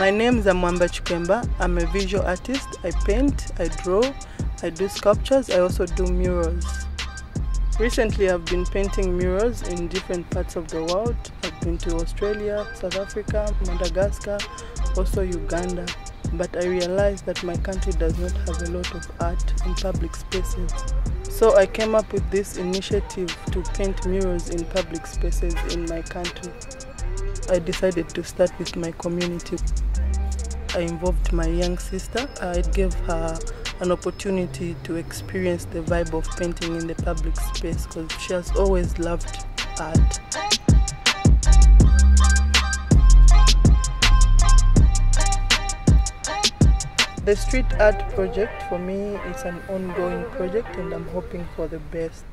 My name is Amwamba Chikwemba. I'm a visual artist. I paint, I draw, I do sculptures, I also do murals. Recently, I've been painting murals in different parts of the world. I've been to Australia, South Africa, Madagascar, also Uganda. But I realized that my country does not have a lot of art in public spaces. So I came up with this initiative to paint murals in public spaces in my country. I decided to start with my community. I involved my young sister. Uh, I gave her an opportunity to experience the vibe of painting in the public space because she has always loved art. The street art project for me is an ongoing project and I'm hoping for the best.